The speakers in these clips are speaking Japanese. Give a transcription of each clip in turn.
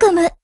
コむ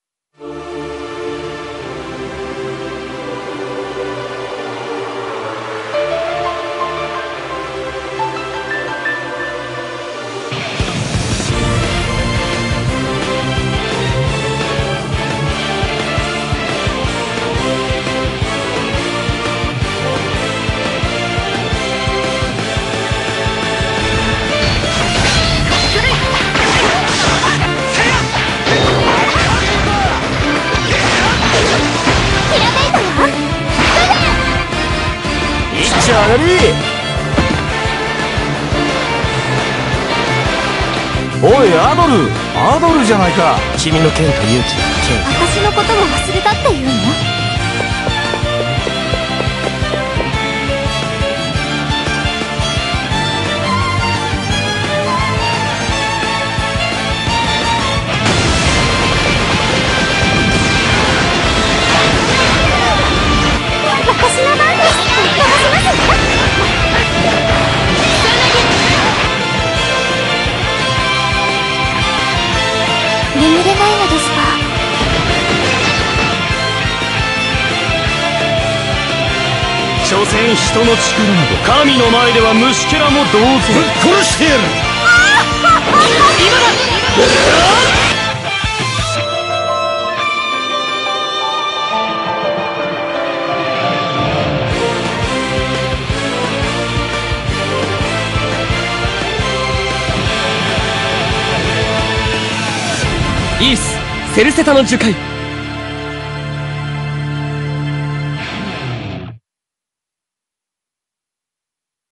り。おいアドル。アドルじゃないか。君の剣と勇気。剣。私のことも忘れたっていうの？所詮人の力など神の前では虫けらも同然。ぶっ殺してやるイースセルセタの樹海。